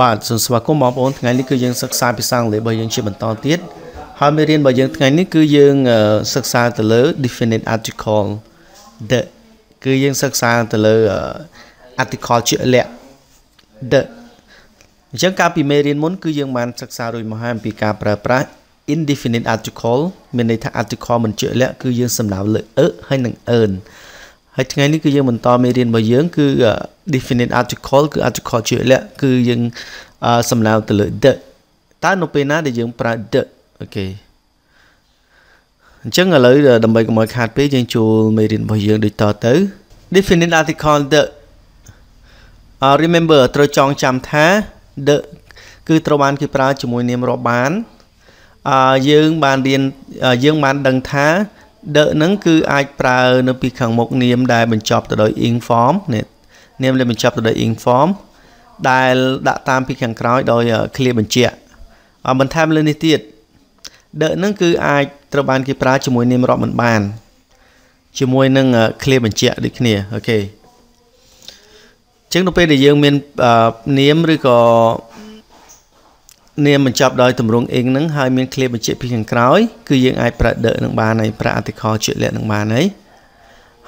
បាទសូមស្វាគមន៍បងប្អូនថ្ងៃនេះគឺយើងសិក្សាភាសាអង់គ្លេសរបស់យើងជាបន្តទៀតហើយមេរៀនរបស់យើងថ្ងៃនេះគឺយើងសិក្សាទៅលើ definite article the គឺយើងសិក្សាទៅលើ article ជាក់លាក់ the អញ្ចឹងកាលពីមេរៀនមុនគឺយើងបានសិក្សារួចមកហើយអំពីការប្រើប្រាស់ indefinite article មានន័យថា article មិនជាក់លាក់គឺយើងសំដៅលើអឺហើយនិងអឺន ហើយថ្ងៃនេះគឺយើងបន្តមេរៀនរបស់យើងគឺ definite article គឺ article ជាក់លាក់គឺយើងសំដៅទៅលើ the តើនៅពេលណាដែលយើងប្រើ the អូខេអញ្ចឹងឥឡូវដើម្បីកុំឲ្យខាតពេកយើងចូលមេរៀនរបស់យើងដូចតទៅ definite article the uh, remember ត្រូវចងចាំថា the គឺត្រូវបានគេប្រើជាមួយនាមរាប់បានអឺយើងបានរៀនយើងបានដឹងថា the ហ្នឹងគឺអាចប្រើនៅពីខាងមុខនាមដែលបញ្ចប់ទៅដោយ ing form នេះនាមដែលបញ្ចប់ទៅដោយ ing form ដែលដាក់តាមពីខាងក្រោយដោយ clear បញ្ជាក់បន្ថែមលើនេះទៀត the ហ្នឹងគឺអាចត្រូវបានគេប្រើជាមួយនាមរាប់មិនបាន ជាមួយនឹង clear បញ្ជាក់ដូចគ្នាអូខេចឹងនៅពេលដែលយើងមាននាមឬក៏ នាមបញ្ចប់ដោយទម្រង់ ing ហ្នឹងហើយមាន clear បញ្ជាក់ពីខាងក្រោយគឺយើងអាចប្រើ the នឹងបានហើយប្រើ article ជាក់លាក់នឹងបានហើយ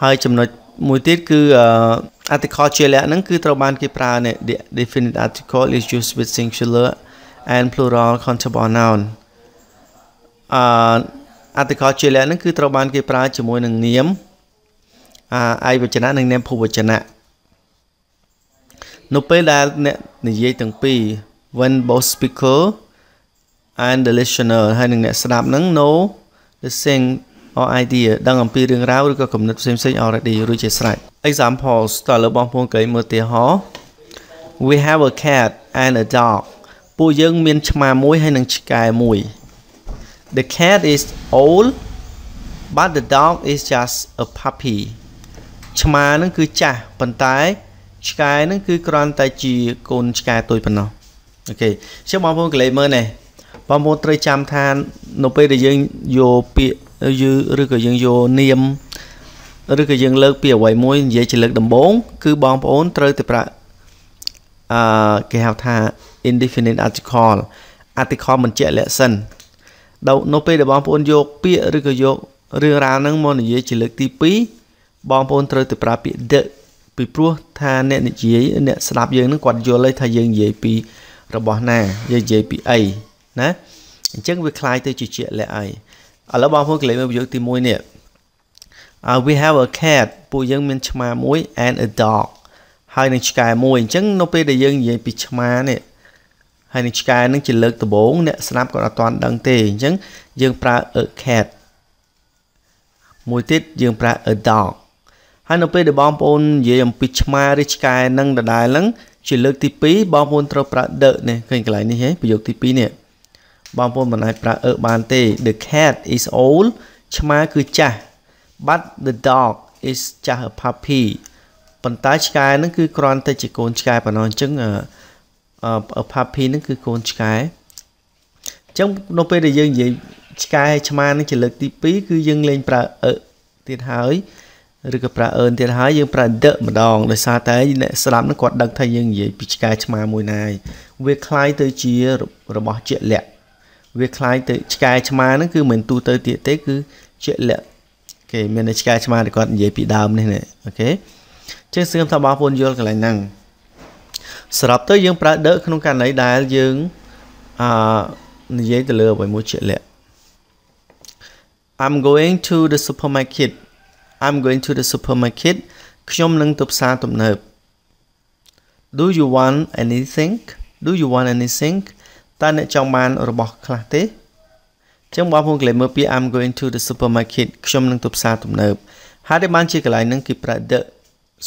ហើយចំណុចមួយទៀតគឺ article ជាក់លាក់ហ្នឹងគឺត្រូវបានគេប្រើនេះ definite article is used with singular and plural countable noun អឺ article ជាក់លាក់ហ្នឹងគឺត្រូវបានគេប្រើជាមួយនឹងនាមអាយវចនៈនិងនាមភូវចនៈនៅពេលដែលអ្នកនិយាយទាំងពីរ when both speaker and the listener ហើយនឹងអ្នកស្ដាប់ហ្នឹង know the thing or idea ដឹងអំពីរឿងរ៉ាវឬក៏គំនិតផ្សេងផ្សេង already រួចជាស្រេច examples តើលើបងប្អូនកែមើលទីហោ we have a cat and a dog ពួកយើងមានឆ្មាមួយហើយនិងឆ្កែមួយ the cat is old but the dog is just a puppy ឆ្មានឹងគឺចាស់ប៉ុន្តែឆ្កែនឹងគឺគ្រាន់តែជាកូនឆ្កែតូចប៉ុណ្ណោះ អូខេជិះបងប្អូនកលេមើលនេះបងប្អូនត្រូវចាំថានៅពេលដែលយើងយកពាក្យយឺឬក៏យើងយកនាមឬក៏យើងលើកពីអ្វីមួយនិយាយជាលើកដំបូងគឺបងប្អូនត្រូវតែប្រាក់អឺគេហៅថា indefinite article article មិនជាក់លាក់សិនដល់នៅពេលដែលបងប្អូនយកពាក្យឬក៏យករឿងរ៉ាវហ្នឹងមកនិយាយជាលើកទី2បងប្អូនត្រូវតែប្រើពាក្យ the ពីព្រោះថាអ្នកនិយាយអ្នកស្ដាប់យើងហ្នឹងគាត់យល់ហើយថាយើងនិយាយពី របស់ណាយើងនិយាយពីអីណាអញ្ចឹងវាคล้ายទៅជាជាក់លាក់ហើយឥឡូវបងប្អូនកលេសមើលប្រយោគទី1នេះ uh, we have a cat ពួកយើងមានឆ្មាមួយ and a dog ហើយនឹងឆ្កែមួយអញ្ចឹងនៅពេលដែលយើងនិយាយពីឆ្មានេះហើយនឹងឆ្កែនឹងជាលើកដំបូងអ្នកស្ដាប់គាត់អត់ទាន់ដឹងទេអញ្ចឹងយើងប្រើ a cat មួយទៀតយើងប្រើ a dog ហើយនៅពេលដែលបងប្អូននិយាយអំពីឆ្មាឬឆ្កែនឹងដដែលហ្នឹង ជាលើកទី2បងប្អូនត្រូវប្រើ the នេះឃើញកន្លែងនេះហ៎ប្រយោគទី2នេះបងប្អូនមិនអាចប្រើអឺបានទេ the cat is old ឆ្មាគឺចាស់ but the dog is just a puppy ប៉ុន្តែឆ្កែហ្នឹងគឺគ្រាន់តែជាកូនឆ្កែប៉ុណ្ណោះអញ្ចឹងអឺ puppy ហ្នឹងគឺកូនឆ្កែអញ្ចឹងនៅពេលដែលយើងនិយាយឆ្កែឆ្មាហ្នឹងជាលើកទី2គឺយើងលេងប្រើអឺទៀតហើយ ឬក៏ប្រើអឺនទៀតហើយយើងប្រើ the ម្ដងដោយសារតែអ្នកស្ដាប់ហ្នឹងគាត់ដឹងថាយើងនិយាយពីឆ្កែឆ្មាមួយណាហើយវាคล้ายទៅជារបស់ជាក់លាក់វាคล้ายទៅឆ្កែឆ្មាហ្នឹងគឺមិនទូទៅទៀតទេគឺជាក់លាក់គេមានតែឆ្កែឆ្មាដែលគាត់និយាយពីដើមនេះណាអូខេចឹងសឿមថាបងប្អូនយល់កន្លែងហ្នឹងសរុបទៅយើងប្រើ the ក្នុងករណីដែលយើងអឺនិយាយទៅលើអ្វីមួយជាក់លាក់ I'm going to the supermarket I'm going to the supermarket ខ្ញុំនឹងទៅផ្សារទំនើប Do you want anything Do you want anything តើអ្នកចង់បានរបស់ខ្លះទេចឹងបងប្អូនកន្លែងមើលពាក្យ I'm going to the supermarket ខ្ញុំនឹងទៅផ្សារទំនើបហើយដែលបានជាកន្លែងហ្នឹងគេប្រើ the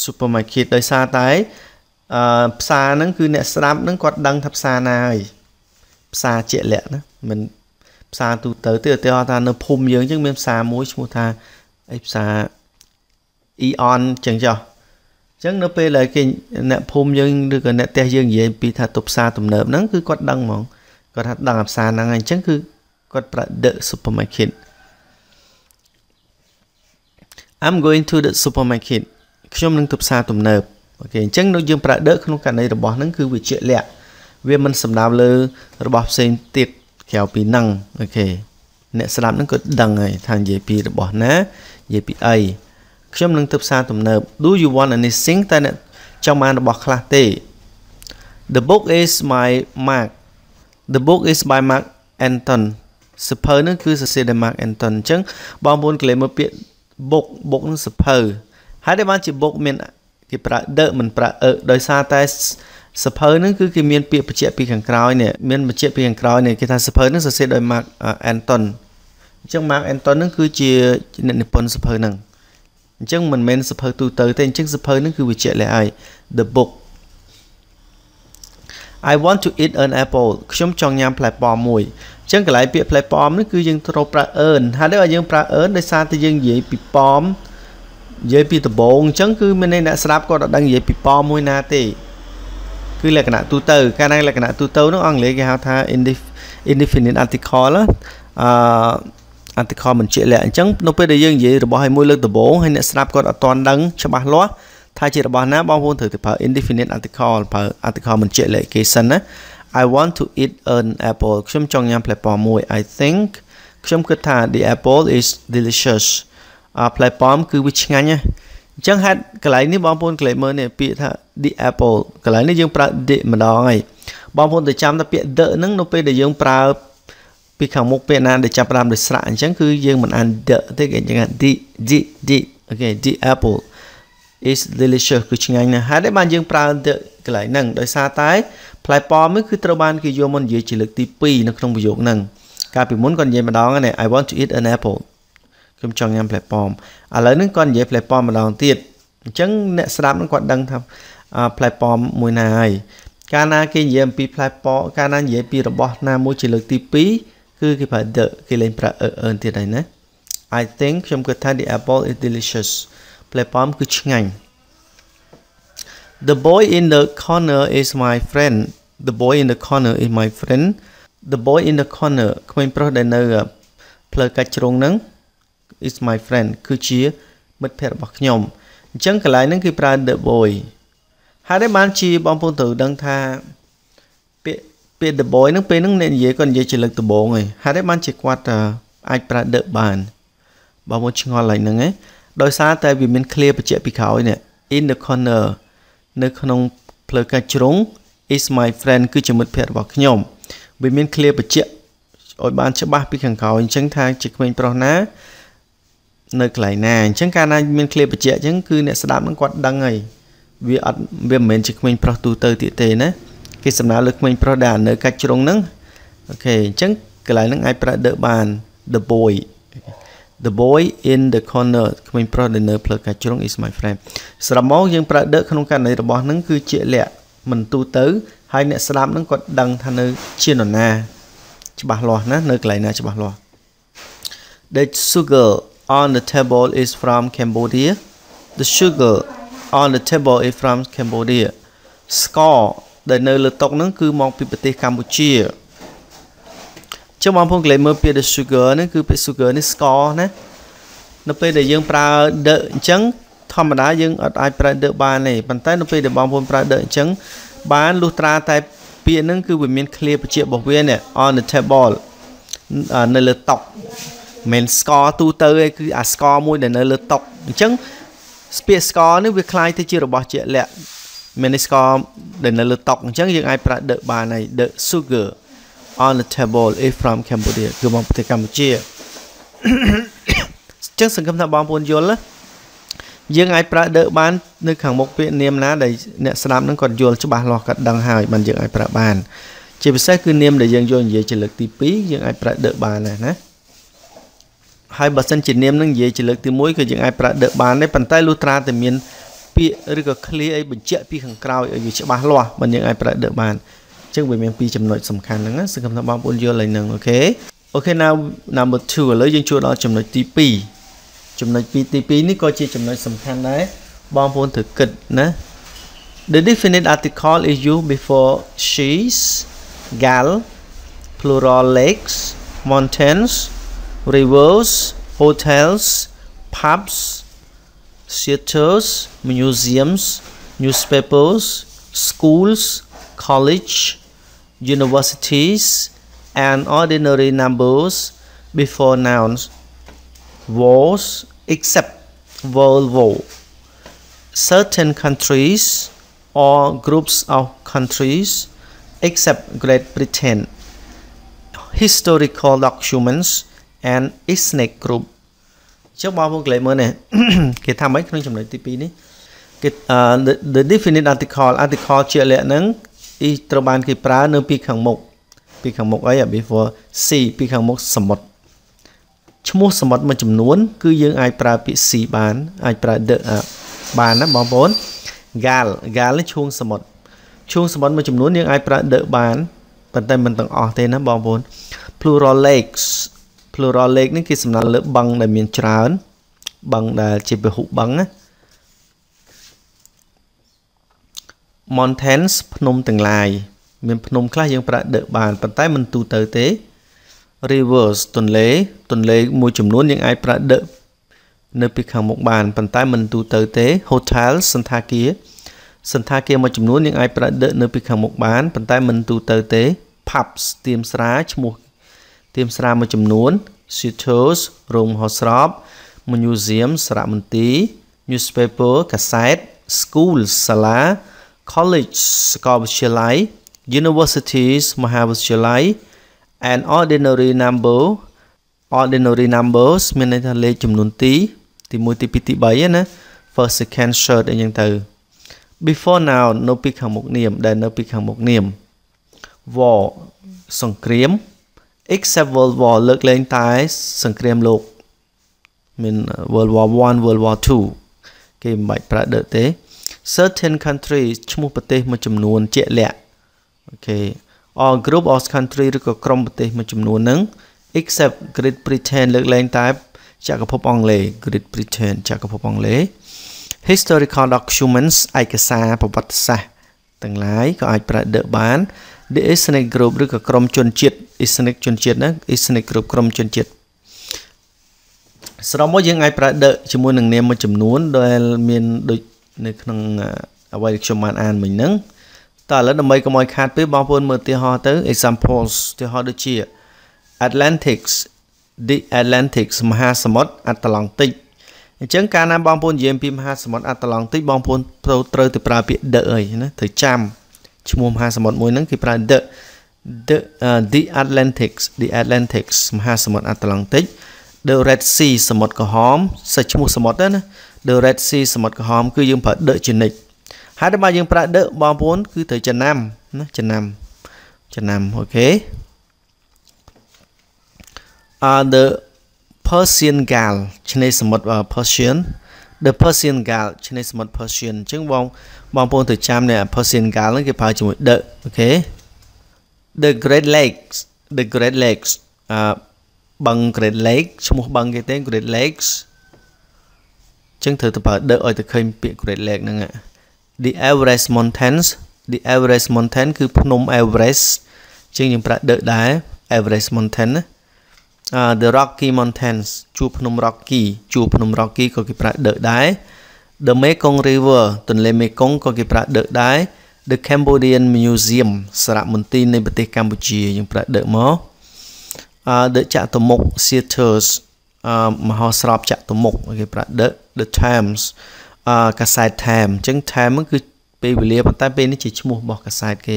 supermarket ដោយសារតែអឺផ្សារហ្នឹងគឺអ្នកស្ដាប់ហ្នឹងគាត់ដឹងថាផ្សារណាហើយផ្សារជាក់លាក់ណាមិនផ្សារទូទៅទេឧទាហរណ៍ថានៅភូមិយើងចឹងមានផ្សារមួយឈ្មោះថាអីផ្សារ Eon ចឹងចុះអញ្ចឹងនៅពេលដែលគេអ្នកភូមិយើងឬក៏អ្នកផ្ទះយើងនិយាយពីថាទៅផ្សារទំនើបហ្នឹងគឺគាត់ដឹងហ្មងគាត់ថាដឹងផ្សារហ្នឹងហើយអញ្ចឹងគឺគាត់ប្រើ the supermarket I'm going to the supermarket ខ្ញុំនឹងទៅផ្សារទំនើបអូខេអញ្ចឹងនៅយើងប្រើ the ក្នុងករណីរបស់ហ្នឹងគឺវាជាក់លាក់វាមិនសំដៅលើរបស់ផ្សេងទៀតក្រៅពីនឹងអូខេអ្នកស្ដាប់នឹងក៏ដឹងហើយថានិយាយពីរបស់ណានិយាយពីអី ខ្ញុំនឹងទៅផ្សារទំនើប Do you want anything តែអ្នកចង់បានរបស់ខ្លះទេ The book is my mark The book is by Mark Anton សភៅនឹងគឺសរសេរដោយ Mark Anton អញ្ចឹងបងប្អូនកលេមើលពាក្យ book book នឹងសភៅហើយដែលបានជា book មានគេប្រើ the មិនប្រើ a ដោយសារតែសភៅហ្នឹងគឺគេមានពាក្យបញ្ជាក់ពីខាងក្រោយនេះមានបញ្ជាក់ពីខាងក្រោយនេះគេថាសភៅហ្នឹងសរសេរដោយ Mark Anton អញ្ចឹង Mark Anton ហ្នឹងគឺជាអ្នកនិពន្ធសភៅហ្នឹង អញ្ចឹងមិនមែនសភៅទូទៅទេអញ្ចឹងសភៅហ្នឹងគឺវាជាក់លាក់ហើយ The book I want to eat an apple ខ្ញុំចង់ញ៉ាំផ្លែប៉ោមមួយអញ្ចឹងកន្លែងពាក្យផ្លែប៉ោមនេះគឺយើងត្រូវប្រើ earn ហើយដល់យើងប្រើ earn ដោយសារតែយើងនិយាយពីប៉ោមនិយាយពីដំបងអញ្ចឹងគឺមានអ្នកស្ដាប់គាត់អត់ដឹងនិយាយពីប៉ោមមួយណាទេគឺលក្ខណៈទូទៅកាលណាលក្ខណៈទូទៅនោះអង់គ្លេសគេហៅថា indefinite article អឺ article មិនជាក់លាក់អញ្ចឹងនៅពេលដែលយើងនិយាយរបស់ឲ្យមួយលើកដំបូងហើយអ្នកស្ដាប់គាត់អត់ទាន់ដឹងច្បាស់លាស់ថាជារបស់ណាបងប្អូនត្រូវទៅប្រើ indefinite article ប្រើ article មិនជាក់លាក់គេសិនណា I want to eat an apple ខ្ញុំចង់ញ៉ាំផ្លែប៉ោមមួយ I think ខ្ញុំគិតថា the apple is delicious អផ្លែប៉ោមគឺវាឆ្ងាញ់ណាអញ្ចឹងហេតុកន្លែងនេះបងប្អូនកន្លែងមើលនេះពាក្យថា the apple កន្លែងនេះយើងប្រើ the ម្ដងហើយបងប្អូនទៅចាំថាពាក្យ the ហ្នឹងនៅពេលដែលយើងប្រើ ពីខាងមុខពាក្យណាដែលចាប់ផ្ដើមដោយស្រៈអញ្ចឹងគឺយើងមិនអាន the ទេគេចឹង the the the អូខេ the apple is delicious គឺឆ្ងាញ់ណាស់ហើយដែលបានយើងប្រើ the កន្លែងហ្នឹងដោយសារតែផ្លែប៉ោមនេះគឺត្រូវបានគេយកមកនិយាយជាលើកទី2នៅក្នុងប្រយោគហ្នឹងកាលពីមុនគាត់និយាយម្ដងហ្នឹង I want to eat an apple ខ្ញុំចង់ញ៉ាំផ្លែប៉ោមឥឡូវនេះគាត់និយាយផ្លែប៉ោមម្ដងទៀតអញ្ចឹងអ្នកស្ដាប់នឹងគាត់ដឹងថាផ្លែប៉ោមមួយណាហើយកាលណាគេនិយាយអំពីផ្លែប៉ោកាលណានិយាយពីរបស់ណាមួយជាលើកទី2 គឺគេប្រើ the គេលេងប្រើ earn ទៀតហើយណា I think ខ្ញុំគិតថា the apple is delicious ផ្លែប៉ោមគឺឆ្ងាញ់ The boy in the corner is my friend The boy in the corner is my friend The boy in the corner ក្មេងប្រុសដែលនៅផ្លូវកាច់ជ្រុងហ្នឹង is my friend គឺជាមិត្តភ័ក្តិរបស់ខ្ញុំអញ្ចឹងកន្លែងហ្នឹងគេប្រើ the boy ហើយដែលបានជាបងប្អូនត្រូវដឹងថា ពាក្យពាក្យ the boy ហ្នឹងពេលហ្នឹងអ្នកនិយាយគាត់និយាយជាលើកដំបូងហើយហើយដែលបានជាគាត់អាចប្រើ the បានបងប្អូនឆ្ងល់ឡើងហ្នឹងឯងដោយសារតែវាមាន clear បញ្ជាក់ពីក្រោយនេះ in the corner នៅក្នុងផ្លូវកាច់ជ្រុង is my friend គឺជាមិត្តភ័ក្តិរបស់ខ្ញុំវាមាន clear បញ្ជាក់ឲ្យបានច្បាស់ពីខាងក្រោយអញ្ចឹងថាជាក្មេងប្រុសណានៅកន្លែងណាអញ្ចឹងកាលណាមានឃ្លាបញ្ជាក់អញ្ចឹងគឺអ្នកស្ដាប់នឹងគាត់ដឹងហើយវាអត់វាមិនមែនជាក្មេងប្រុសទូទៅទៀតទេណា គេសំដៅលើក្មេងប្រុសដែលនៅកាច់ជ្រុងហ្នឹងអូខេអញ្ចឹងកន្លែងហ្នឹងអាចប្រើ the បាន the boy the boy in the corner ក្មេងប្រុសដែលនៅផ្លូវកាច់ជ្រុង is my friend ស្រមកយើងប្រើ the ក្នុងករណីរបស់ហ្នឹងគឺជាលក្ខមិនទូទៅហើយអ្នកស្ដាប់ហ្នឹងគាត់ដឹងថានៅជានរណា ច្បាស់លាស់ណានៅកន្លែងណាច្បាស់លាស់ the sugar on the table is from Cambodia. The sugar on the table is from Cambodia. Score ដែលនៅលើតុហ្នឹងគឺមកពីប្រទេសកម្ពុជាចុះបងប្អូនក្លែមើលពាក្យ the sugar ហ្នឹងគឺពាក្យ sugar នេះ score ណានៅពេលដែលយើងប្រើ the អញ្ចឹងធម្មតាយើងអត់អាចប្រើ the បានទេប៉ុន្តែនៅពេលដែលបងប្អូនប្រើ the អញ្ចឹងបានលុះត្រាតែពាក្យហ្នឹងគឺវាមាន clear បញ្ជាក់របស់វានេះ on the table នៅលើតុមិនស្ករទូទៅឯងគឺអាស្ករមួយដែលនៅលើតុអញ្ចឹងស្ពាកស្ករនេះវាคล้ายទៅជារបស់ជាក់លាក់ មានស្ករដែលនៅលើតុអញ្ចឹងយើងអាចប្រើ the បានហើយ the sugar on the table is from Cambodia គឺមកប្រទេសកម្ពុជាអញ្ចឹងសង្ឃឹមថាបងប្អូនយល់យើងអាចប្រើ the បាននៅខាងមុខពាក្យនាមណាដែលអ្នកស្ដាប់នឹងគាត់យល់ច្បាស់លាស់គាត់ដឹងហើយបានយើងអាចប្រើបាន ជាពិសេសគឺនាមដែលយើងយកនិយាយជាលើកទី2យើងអាចប្រើ the បានដែរណាហើយបើសិនជានាមនឹងនិយាយជាលើកទី1ក៏យើងអាចប្រើដឹកបានដែរប៉ុន្តែលុះត្រាតែមាន ពាក្យឬក៏ clear អីបញ្ជាក់ពីខាងក្រោយឲ្យវាច្បាស់លាស់មិនយើងអាចប្រើដឹកបានអញ្ចឹងវាមានពីរចំណុចសំខាន់ហ្នឹងសង្ឃឹមថាបងប្អូនយល់ហើយហ្នឹងអូខេអូខេ now number 2ឥឡូវយើងចូលដល់ចំណុចទី2ចំណុចពីទី2នេះក៏ជាចំណុចសំខាន់ដែរបងប្អូនត្រូវគិតណា The definite article is used before she's gal plural lakes mountains rivers, hotels, pubs, theaters, museums, newspapers, schools, college, universities and ordinary numbers before nouns wars except World War. Certain countries or groups of countries except Great Britain. Historical documents and ethnic group ចុះបងប្អូនកលេមើលនេះគេថាម៉េចក្នុងចំណុចទី2នេះគេ the definite article article ជាលក្ខហ្នឹង is ត្រូវបានគេប្រើនៅពីខាងមុខពីខាងមុខអី before c ពីខាងមុខសមុទ្រឈ្មោះសមុទ្រមួយចំនួន គឺយើងអាចប្រើពាក្យ c បាន អាចប្រើ the បានណាបងប្អូន gal gal នេះឈួងសមុទ្រឈួងសមុទ្រមួយចំនួនយើងអាចប្រើ the បានប៉ុន្តែមិនទាំងអស់ទេណាបងប្អូន plural lakes plural lake នេះគេសំដៅលើបឹងដែលមានច្រើនបឹងដែលជាពហុបឹងណា mountains ភ្នំទាំងឡាយមានភ្នំខ្លះយើងប្រើដឹកបានប៉ុន្តែមិនទូទៅទេ rivers ទន្លេទន្លេមួយចំនួនយើងអាចប្រើដឹកនៅពីខាងមុខបានប៉ុន្តែមិនទូទៅទេ hotel សន្តាគារសន្តាគារមួយចំនួនយើងអាចប្រើដឹកនៅពីខាងមុខបានប៉ុន្តែមិនទូទៅទេ pubs ទៀមស្រាឈ្មោះ ទៀមស្រាមួយចំនួន theaters រោងមហោស្រព museum សារមន្ទីរ newspaper កាសែត school សាលា college សាកលវិទ្យាល័យ universities មហាវិទ្យាល័យ and ordinary number ordinary numbers មានន័យថាលេខចំនួនទី ទី1ទី2ទី3ណា first second third អីចឹងទៅ before now នៅពីខាងមុខនាមដែលនៅពីខាងមុខនាម war សង្គ្រាម except world war លើកលែងតែសង្គ្រាមលោកមាន world war 1 world war 2គេមិនបាច់ប្រើដឺទេ certain country ឈ្មោះប្រទេសមួយចំនួនជាក់លាក់អូខេ or group of country ឬក៏ក្រុមប្រទេសមួយចំនួនហ្នឹង except Great Britain លើកលែងតែចក្រភពអង់គ្លេស Great Britain ចក្រភពអង់គ្លេស historical documents ឯកសារប្រវត្តិសាស្ត្រទាំងឡាយក៏អាចប្រើដឺបាន the ethnic group ឬក៏ក្រុមជនជាតិ ethnic ជនជាតិណា ethnic group ក្រុមជនជាតិសរុបមកយើងអាចប្រើដឺជាមួយនឹងនាមមួយចំនួនដែលមានដូចនៅក្នុងអ្វីដែលខ្ញុំបានអានមិញហ្នឹងតើឥឡូវដើម្បីកុំឲ្យខាតពេលបងប្អូនមើលឧទាហរណ៍ទៅ examples ឧទាហរណ៍ដូចជា Atlantics the Atlantics មហាសមុទ្រអាត្លង់តិកអញ្ចឹងកាលណាបងប្អូននិយាយពីមហាសមុទ្រអាត្លង់តិកបងប្អូនត្រូវត្រូវទៅប្រើពាក្យ the អីណាត្រូវចាំ ឈ្មោះមហាសមុទ្រមួយហ្នឹងគេប្រើ the the uh, the Atlantics the Atlantics មហាសមុទ្រអាត្លង់តិក the Red Sea សមុទ្រក្រហមសិស្សឈ្មោះសមុទ្រណា the Red Sea សមុទ្រក្រហមគឺយើងប្រើ the ជានិច្ចហើយបើយើងប្រើ the បងប្អូនគឺត្រូវចំណាំណាចំណាំចំណាំអូខេ are the Persian Gulf ឆ្នេរសមុទ្រ Persian the Persian Gulf ឆ្នេរសមុទ្រ Persian អញ្ចឹងបងបងប្អូនទៅចាំនៅ Persian Gulf ហ្នឹងគេប្រើជាមួយ the អូខេ the Great Lakes the Great Lakes អឺបឹង Great Lake ឈ្មោះបឹងគេទេ Great Lakes អញ្ចឹងត្រូវទៅប្រើ the ឲ្យទៅឃើញពាក្យ Great Lake ហ្នឹង the Everest Mountains the Everest Mountain គឺភ្នំ Everest អញ្ចឹងយើងប្រើ the ដែរ Everest Mountain ណា the Rocky Mountains ជួរភ្នំ Rocky ជួរភ្នំ Rocky ក៏គេប្រើដឹកដែរ The Mekong River ទន្លេមេគង្គក៏គេប្រើដឹកដែរ The Cambodian Museum សារមន្ទីរនៃប្រទេសកម្ពុជាយើងប្រើដឹកមកអឺ The ចតុមុខ Theaters អឺមហោស្រពចតុមុខគេប្រើដឹក The Times អឺកាសែត Time អញ្ចឹង Time គឺពេលវេលាប៉ុន្តែពេលនេះជាឈ្មោះរបស់កាសែតគេ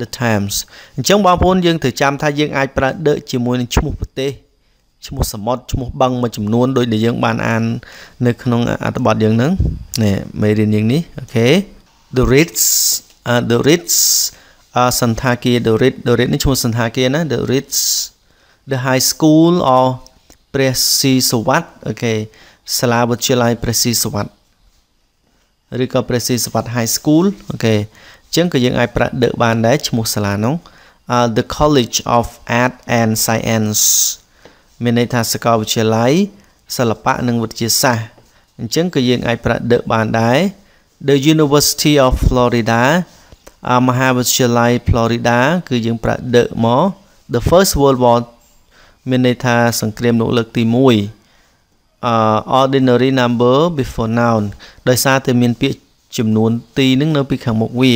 the times អញ្ចឹងបងប្អូនយើងត្រូវចាំថាយើងអាចប្រើដឹកជាមួយនឹងឈ្មោះប្រទេសឈ្មោះសមុទ្រឈ្មោះបឹងមួយចំនួនដោយដែលយើងបានអាននៅក្នុងអត្ថបទយើងហ្នឹងនេះមេរៀនយើងនេះ OK the Ritz uh, the Ritz អឺសណ្ឋាគារ the Ritz the Ritz នេះឈ្មោះសណ្ឋាគារណា the Ritz the High School or ព្រះស៊ីសុវត្ថិ OK សាលាវិទ្យាល័យព្រះស៊ីសុវត្ថិឬក៏ព្រះស៊ីសុវត្ថិ High School OK ចឹងក៏យើងអាចប្រាក់ដឹកបានដែរឈ្មោះសាលានោះ The College of Art and Science មានន័យថាសាកលវិទ្យាល័យសិល្បៈនិងវិទ្យាសាស្ត្រអញ្ចឹងក៏យើងអាចប្រាក់ដឹកបានដែរ The University of Florida មហាវិទ្យាល័យ Florida គឺយើងប្រាក់ដឹកមក The First World War មានន័យថាសង្គ្រាមលោកលើកទី1 uh, ordinary number before noun ដោយសារតែមានពាក្យចំនួនទីនឹងនៅពីខាងមុខវា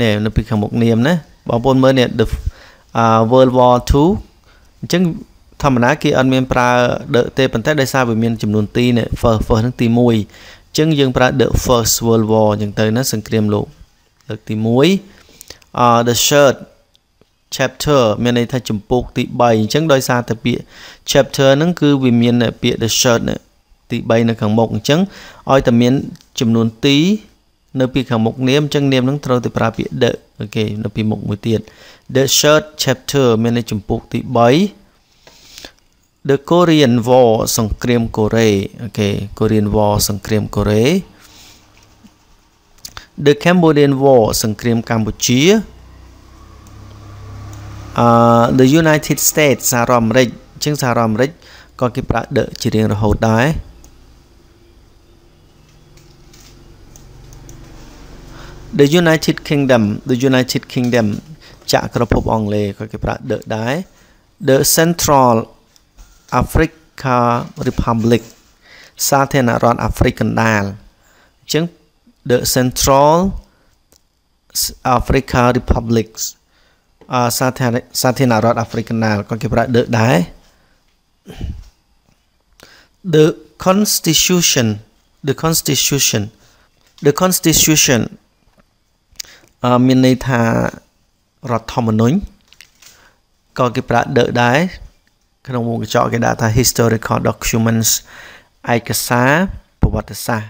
នេះនៅពីខាងមុខនាមណាបងប្អូនមើលនេះ the uh, World War 2អញ្ចឹងធម្មតាគេអត់មានប្រើ the ទេប៉ុន្តែដោយសារវាមានចំនួនទីនេះ first first ហ្នឹងទី1អញ្ចឹងយើងប្រើ the first world war អញ្ចឹងទៅណាសង្គ្រាមលោកលើកទី1 uh the shirt chapter មានន័យថាចម្ពោះទី3អញ្ចឹងដោយសារតែពាក្យ chapter ហ្នឹងគឺវាមានពាក្យ the shirt ទី3នៅខាងមុខអញ្ចឹងឲ្យតែមានចំនួនទី នៅពីខាងមុខនាមអញ្ចឹងនាមនឹងត្រូវតែប្រើពាក្យ the អូខេនៅពីមុខមួយទៀត the shirt chapter មានន័យចម្ពោះទី3 The Korean War សង្គ្រាមកូរ៉េអូខេ Korean War សង្គ្រាមកូរ៉េ The Cambodian War សង្គ្រាមកម្ពុជាអឺ The United States សហរដ្ឋអាមេរិកអញ្ចឹងសហរដ្ឋអាមេរិកក៏គេប្រើ the ជារៀងរហូតដែរ The United Kingdom The United Kingdom ចក្រភពអង់គ្លេសក៏គេប្រើ the ដែរ The Central Africa Republic សាធារណរដ្ឋអាហ្វ្រិកកណ្ដាលអញ្ចឹង the Central Africa Republic អសាធារណសាធារណរដ្ឋអាហ្វ្រិកកណ្ដាលក៏គេប្រើ the ដែរ the constitution the constitution the constitution អឺ មានន័យថារដ្ឋធម្មនុញ្ញក៏គេប្រើ the ដែរក្នុងមុខកញ្ចក់គេដាក់ថា historical documents ឯកសារប្រវត្តិសាស្ត្រ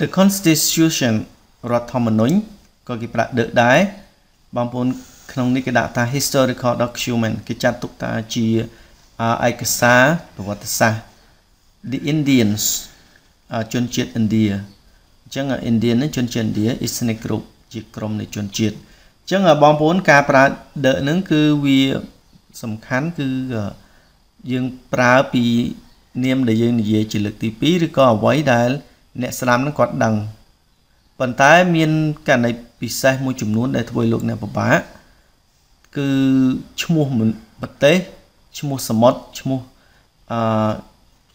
The Constitution រដ្ឋធម្មនុញ្ញក៏គេប្រាក់ដឹកដែរបងប្អូនក្នុងនេះគេដាក់ថា historical document គេចាត់ទុកថាជាឯកសារប្រវត្តិសាស្ត្រ The Indians ជនជាតិឥណ្ឌាអញ្ចឹង Indian នេះជនជាតិឥណ្ឌា ethnic group ជាក្រុមនៃជនជាតិអញ្ចឹងបងប្អូនការប្រើ the នឹងគឺវាសំខាន់គឺយើងប្រើពីនាមដែលយើងនិយាយជាលើកទី2ឬក៏អ្វីដែល អ្នកស្ដាប់នឹងគាត់ដឹងប៉ុន្តែមានករណីពិសេសមួយចំនួនដែលធ្វើឲ្យលោកអ្នកពិបាកគឺឈ្មោះប្រទេសឈ្មោះសមុទ្រឈ្មោះអឺ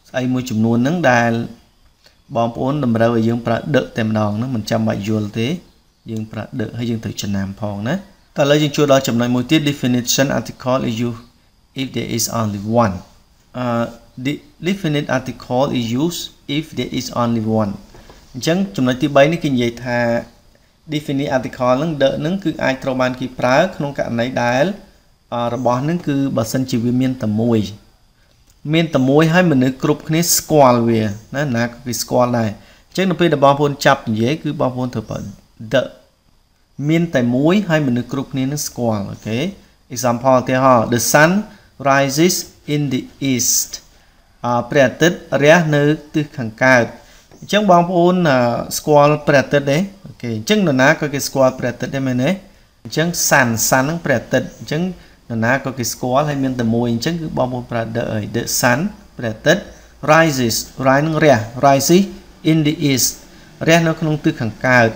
ស្អីមួយចំនួនហ្នឹងដែលបងប្អូនតម្រូវឲ្យយើងប្រើដឹកតែម្ដងហ្នឹងមិនចាំបាច់យល់ទេ យើងប្រើដឹកហើយយើងត្រូវចំណាំផងណាតើឥឡូវយើងជួបដល់ចំណុចមួយទៀត definition article is used if there is only one uh the definite article is used if there is only one អញ្ចឹងចំណុចទី3នេះគេនិយាយថា definite article ហ្នឹង the ហ្នឹងគឺអាចត្រូវបានគេប្រើក្នុងករណីដែលរបស់ហ្នឹងគឺបើសិនជាវាមានតែមួយមានតែមួយហើយមនុស្សគ្រប់គ្នាស្គាល់វាណាណាក៏គេស្គាល់ដែរអញ្ចឹងនៅពេលដែលបងប្អូនចាប់និយាយគឺបងប្អូនត្រូវប្រើ the មានតែមួយហើយមនុស្សគ្រប់គ្នានឹងស្គាល់អូខេ example ឧទាហរណ៍ the sun rises in the east អព្រះអាទិត្យរះនៅទិសខាងកើតអញ្ចឹងបងប្អូនស្គាល់ព្រះអាទិត្យទេអូខេអញ្ចឹងនរណាក៏គេស្គាល់ព្រះអាទិត្យដែរមែនទេអញ្ចឹង sun sun ហ្នឹងព្រះអាទិត្យអញ្ចឹងនរណាក៏គេស្គាល់ហើយមានតែមួយអញ្ចឹងគឺបងប្អូនប្រើ the អី the sun ព្រះអាទិត្យ rises rise នឹងរះ rises in the east រះនៅក្នុងទិសខាងកើត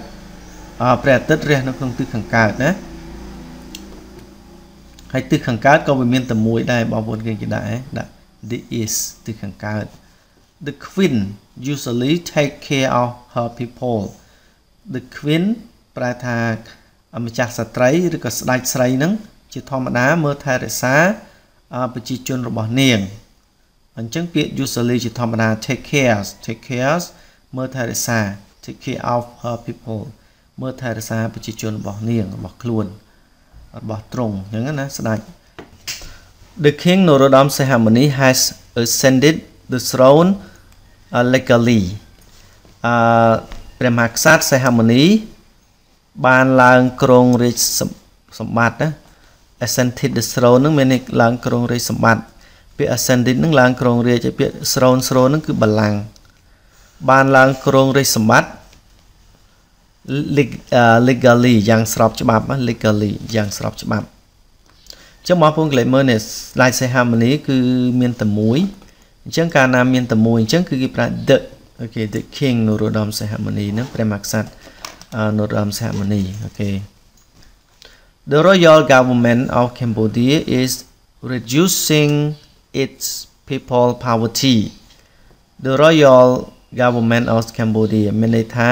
ព្រះអាទិត្យរះនៅក្នុងទិសខាងកើតណាហើយទិសខាងកើតក៏វាមានតែមួយដែរបងប្អូនគេគេដាក់ដាក់ the east ទិសខាងកើត the queen usually take care of her people the queen ប្រែថាម្ចាស់ស្ត្រីឬក៏ស្ដេចស្រីហ្នឹងជាធម្មតាមើលថែរក្សាប្រជាជនរបស់នាងអញ្ចឹងពាក្យ usually ជាធម្មតា take care take care មើលថែរក្សា take care of her people មើលថែរក្សាប្រជាជនរបស់នាងរបស់ខ្លួនរបស់ទ្រង់អញ្ចឹងណាស្ដេច The king Norodom Sihamoni has ascended the throne uh, legally អឺព្រះមហាក្សត្រសីហមុនីបានឡើងគ្រងរាជសម្បត្តិណា ascended the throne នឹងមានន័យឡើងគ្រងរាជសម្បត្តិពាក្យ ascended នឹងឡើងគ្រងរាជហើយពាក្យ throne throne នឹងគឺបល្ល័ង្កបានឡើងគ្រងរាជសម្បត្តិ legally យ៉ាងស្របច្បាប់ legally យ៉ាងស្របច្បាប់អញ្ចឹងបងប្អូនកលេចមើលនេះ slide say harmony គឺមានតែមួយអញ្ចឹងកាលណាមានតែមួយអញ្ចឹងគឺគេប្រើ the អូខេ the king នរោត្តមសីហមុនីហ្នឹងព្រះមហាក្សត្រនរោត្តមសីហមុនីអូខេ The royal government of Cambodia is reducing its people poverty The royal government of Cambodia មានន័យថា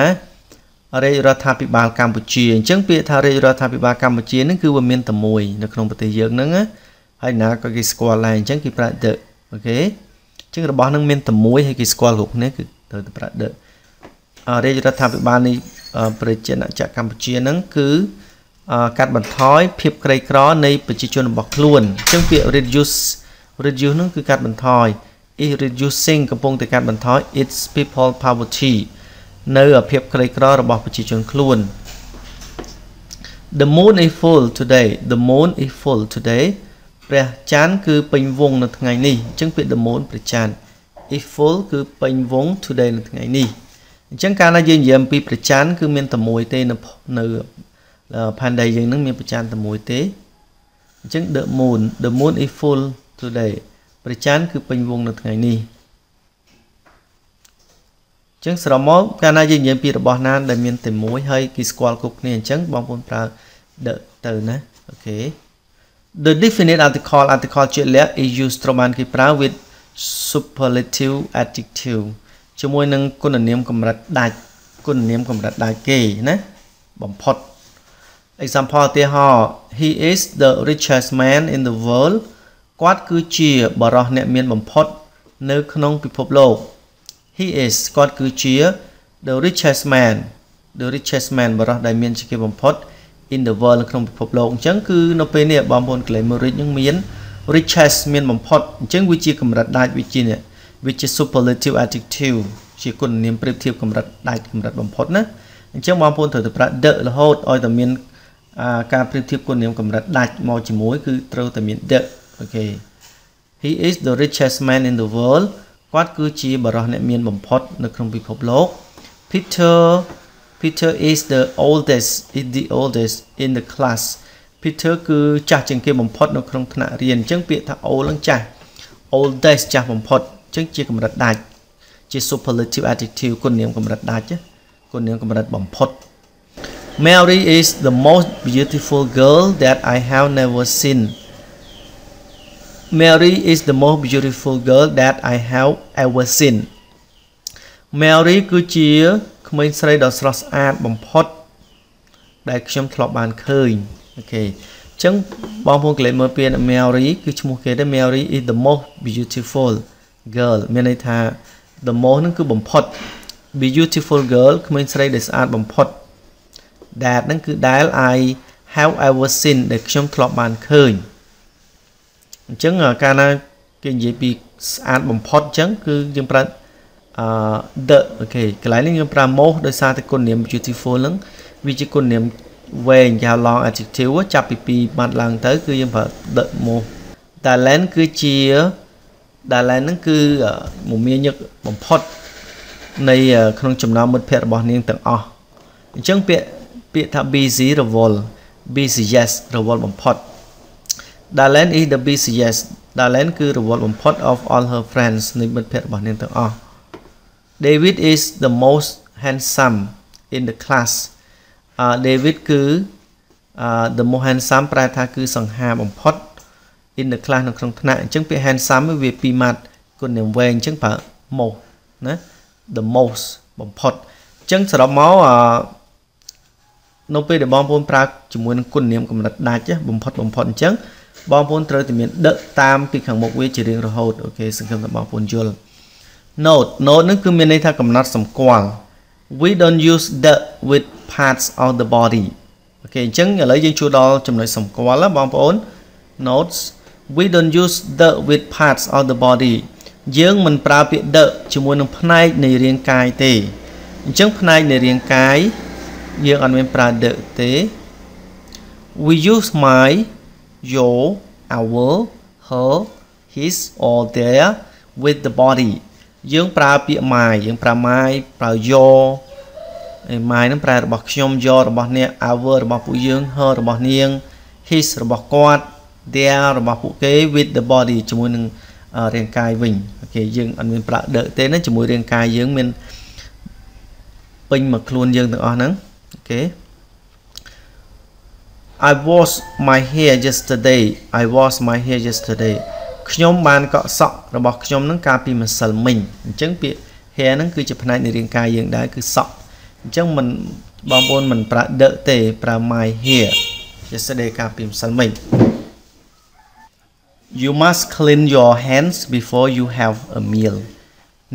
រាជរដ្ឋាភិបាលកម្ពុជាអញ្ចឹងពាក្យថារាជរដ្ឋាភិបាលកម្ពុជាហ្នឹងគឺវាមានតែមួយនៅក្នុងប្រទេសយើងហ្នឹងណាហើយណាក៏គេស្គាល់ដែរអញ្ចឹងគេប្រើ the អូខេអញ្ចឹងរបស់ហ្នឹងមានតែមួយហើយគេស្គាល់គ្រប់គ្នាគឺត្រូវតែប្រើ the រាជរដ្ឋាភិបាលនៃប្រជាណាចក្រកម្ពុជាហ្នឹងគឺកាត់បន្ថយភាពក្រីក្រនៃប្រជាជនរបស់ខ្លួនអញ្ចឹងពាក្យ reduce reduce ហ្នឹងគឺកាត់បន្ថយ is reducing កំពុងតែកាត់បន្ថយ its people poverty នៅភាពក្រីក្ររបស់ប្រជាជនខ្លួន The moon is full today the moon is full today ព្រះច័ន្ទគឺពេញវងនៅថ្ងៃនេះអញ្ចឹងពាក្យ the moon ព្រះច័ន្ទ is full គឺពេញវង today នៅថ្ងៃនេះអញ្ចឹងកាលណាយើងនិយាយអំពីព្រះច័ន្ទគឺមានតែមួយទេនៅនៅផែនដីយើងនឹងមានព្រះច័ន្ទតែមួយទេអញ្ចឹង the moon the moon is full today ព្រះច័ន្ទគឺពេញវងនៅថ្ងៃនេះអញ្ចឹងសរុបមកកាលណាយើងនិយាយពីរបស់ណាដែលមានតែមួយហើយគេស្គាល់គ្រប់គ្នាអញ្ចឹងបងប្អូនប្រើ the ទៅណាអូខេ The definite article article ជាលក្ខ is used ត្រូវបានគេប្រើ with superlative adjective ជាមួយនឹងគុណនាមកម្រិតដាច់គុណនាមកម្រិតដាច់គេណាបំផុត example ឧទាហរណ៍ he is the richest man in the world គាត់គឺជាបរិសអ្នកមានបំផុត នៅក្នុងពិភពលោក he is គាត់គឺជា the richest man the richest man បរិសដែលមានជាគេបំផុត in the world ក្នុងពិភពលោកអញ្ចឹងគឺនៅពេលនេះបងប្អូន claim rich នឹងមាន richest មានបំផុតអញ្ចឹងវាជាកម្រិតដាច់វាជានេះវាជា superlative adjective ជាគុណនាមប្រៀបធៀបកម្រិតដាច់កម្រិតបំផុតណាអញ្ចឹងបងប្អូនត្រូវតែប្រើ the រហូតឲ្យតែមានការប្រៀបធៀបគុណនាមកម្រិតដាច់មកជាមួយគឺត្រូវតែមាន the អូខេ He is the richest man in the world គាត់គឺជាបរិសអ្នកមានបំផុត នៅក្នុងពិភពលោក Peter Peter is the oldest is the oldest in the class Peter គឺចាស់ជាងគេបំផុតនៅក្នុងថ្នាក់រៀនអញ្ចឹងពាក្យថា old នឹងចាស់ oldest ចាស់បំផុតអញ្ចឹងជាកម្រិតដាច់ជា superlative adjective គុណនាមកម្រិតដាច់គុណនាមកម្រិតបំផុត Mary is the most beautiful girl that I have never seen Mary is the most beautiful girl that I have ever seen Mary គឺជាក្មេងស្រីដ៏ស្រស់ស្អាតបំផុត ដែលខ្ញុំធ្លាប់បានឃើញអូខេអញ្ចឹងបងប្អូនកលេចមើលពាក្យ Mary គឺឈ្មោះគេទេ Mary is the most beautiful girl មានន័យថា the most ហ្នឹងគឺបំផុត beautiful girl ក្មេងស្រីដែលស្អាតបំផុត that ហ្នឹងគឺដែល I have ever seen ដែលខ្ញុំធ្លាប់បានឃើញ អញ្ចឹងកាលណាគេនិយាយពីស្អាតបំផុតអញ្ចឹងគឺយើងប្រើអឺ the អូខេកន្លែងនេះយើងប្រើ most ដោយសារតែគុណនាម beautiful ហ្នឹងវាជាគុណនាមវែងគេហៅ long adjective ចាប់ពី2បាត់ឡើងទៅគឺយើងប្រើ the most talent គឺជា talent ហ្នឹងគឺមមាញឹកបំផុតនៃក្នុងចំណោមមិត្តភ័ក្តិរបស់នាងទាំងអស់អញ្ចឹងពាក្យពាក្យថា busy រវល់ busy yes រវល់បំផុត Darlene is the busiest Darlene គឺរវល់បំផុត of all her friends នៃមិត្តភ័ក្តិរបស់នាងទាំងអស់ David is the most handsome in the class អឺ David គឺ the most handsome ប្រែថាគឺសង្ហាបំផុត in the class នៅក្នុងថ្នាក់អញ្ចឹងពាក្យ handsome វាពីរម៉ាត់គុណនាមវែងអញ្ចឹងប្រើ most ណា the most បំផុតអញ្ចឹងសរុបមកអឺនៅពេលដែលបងប្អូនប្រើជាមួយនឹងគុណនាមកម្រិតដាច់បំផុតបំផុតអញ្ចឹង បងប្អូនត្រូវតែមានដឹកតាមពីខាងមុខវាជារៀងរហូតអូខេសង្ឃឹមថាបងប្អូនយល់ note note នឹងគឺមានន័យថាកំណត់សម្គាល់ we don't use the with parts of the body អូខេអញ្ចឹងឥឡូវយើងជួយដល់ចំណុចសម្គាល់បងប្អូន notes we don't use the with parts of the body យើងមិនប្រើពាក្យ the ជាមួយនឹងផ្នែកនៃរាងកាយទេអញ្ចឹងផ្នែកនៃរាងកាយយើងអត់មានប្រើ the ទេ we use my your our her his or their with the body យើងប្រើពាក្យ my យើងប្រើ my ប្រើ your ឯ my ហ្នឹងប្រែរបស់ខ្ញុំ your របស់អ្នក our របស់ពួកយើង her របស់នាង his របស់គាត់ their របស់ពួកគេ with the body ជាមួយនឹងរាងកាយវិញអូខេយើងអត់មានប្រើដកទេណាជាមួយរាងកាយយើងមានពេញមកខ្លួនយើងទាំងអស់ហ្នឹងអូខេ I washed my hair yesterday I washed my hair yesterday ខ្ញុំបានកក់សក់របស់ខ្ញុំនឹងកាលពីម្សិលមិញអញ្ចឹងពាក្យ hair ហ្នឹងគឺជាផ្នែកនៃរាងកាយយើងដែរគឺសក់អញ្ចឹងមិនបងប្អូនមិនប្រើ the ទេប្រើ my here yesterday កាលពីម្សិលមិញ You must clean your hands before you have a meal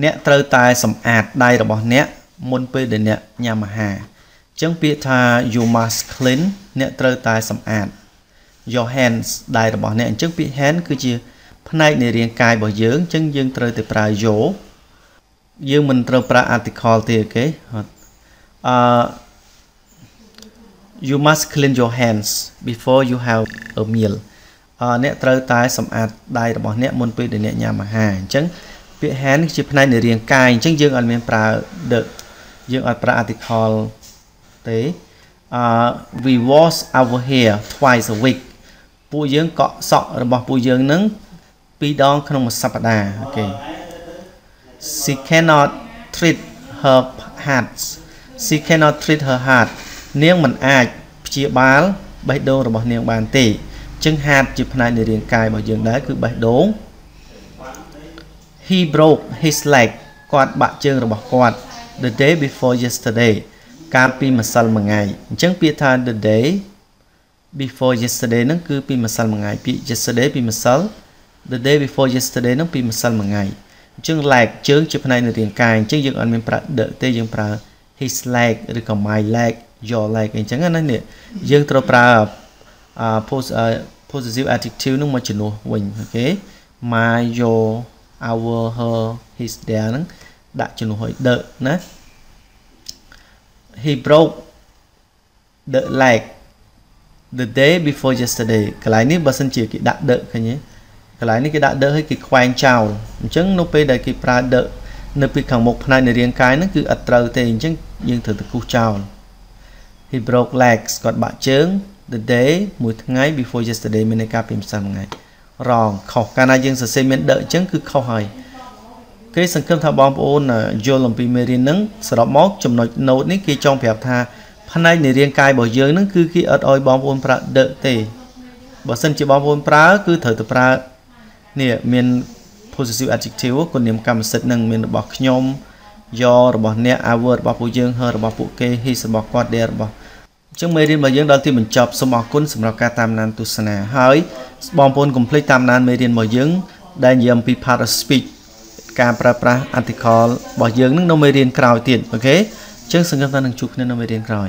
អ្នកត្រូវតែសម្អាតដៃរបស់អ្នកមុនពេលដែលអ្នកញ៉ាំអាហារអញ្ចឹងពាក្យថា you must clean អ្នកត្រូវតែសម្អាត your hands ដៃរបស់អ្នកអញ្ចឹងពាក្យ hand គឺជា ផ្នែកនៃរាងកាយរបស់យើងអញ្ចឹងយើងត្រូវតែប្រើ your យើងមិនត្រូវប្រើ article ទេអូខេអឺ you must clean your hands before you have a meal អឺអ្នកត្រូវតែសម្អាតដៃរបស់អ្នកមុនពេលដែលអ្នកញ៉ាំអាហារអញ្ចឹងពាក្យ hand ជាផ្នែកនៃរាងកាយអញ្ចឹងយើងអត់មានប្រើ the យើងអត់ប្រើ article ទេអឺ we wash our hair twice a week ពួកយើងកក់សក់របស់ពួកយើងនឹង2ដងក្នុងមួយសប្តាហ៍អូខេ she cannot treat her heart she cannot treat her heart នាងមិនអាចព្យាបាលបេះដូងរបស់នាងបានទេចឹង heart ជាផ្នែកនៃរាងកាយរបស់យើងដែរគឺបេះដូង he broke his leg គាត់បាក់ជើងរបស់គាត់ the day before yesterday កាលពីម្សិលមិញថ្ងៃអញ្ចឹងពាក្យថា the day before yesterday ហ្នឹងគឺពីម្សិលមិញថ្ងៃពាក្យ yesterday ពីម្សិល the day before yesterday ហ្នឹងពីម្សិលមិញថ្ងៃអញ្ចឹង leg ជើងជាផ្នែកនៃរាងកាយអញ្ចឹងយើងអត់មានប្រើ the ទេយើងប្រើ his leg ឬក៏ my leg your leg អញ្ចឹងណានេះយើងត្រូវប្រើ positive adjective នឹងមកជំនួសវិញអូខេ my your our her his their ហ្នឹងដាក់ជំនួសឲ្យ the ណា he broke the leg the day before yesterday កន្លែងនេះបើសិនជាគេដាក់ the ឃើញទេកន្លែងនេះគេដាក់ the ឲ្យគេខ្វែងចោលអញ្ចឹងនៅពេលដែលគេប្រើ the នៅពីខាងមុខផ្នែកនៃរាងកាយហ្នឹងគឺអត់ត្រូវទេអញ្ចឹងយើងត្រូវតែគូសចោល he broke legs គាត់បាក់ជើង the day មួយថ្ងៃ before yesterday មានន័យការពីម្សិលមិញថ្ងៃរងខុសកាលណាយើងសរសេរមានដកអញ្ចឹងគឺខុសហើយ គេសង្ឃឹមថាបងប្អូនយល់អំពីមេរៀនហ្នឹងសរុបមកចំណុច note នេះគេចង់ប្រាប់ថាផ្នែកនៃរាងកាយរបស់យើងហ្នឹងគឺគេអត់ឲ្យបងប្អូនប្រើដកទេបើសិនជាបងប្អូនប្រើ គឺត្រូវតែប្រើនេះមាន possessive adjective គុណនាមកម្មសិទ្ធិនឹងមានរបស់ខ្ញុំ your របស់អ្នក our របស់ពួកយើង her របស់ពួកគេ his របស់គាត់ their របស់អញ្ចឹងមេរៀនរបស់យើងដល់ទីបញ្ចប់សូមអរគុណសម្រាប់ការតាមដានទស្សនាហើយបងប្អូនកុំភ្លេចតាមដានមេរៀនរបស់យើងដែលនិយាយអំពី part of speech ការប្រើប្រាស់ article របស់យើងនឹងនៅមេរៀនក្រោយទៀតអូខេអញ្ចឹងសង្ឃឹមថានឹងជួបគ្នានៅមេរៀនក្រោយ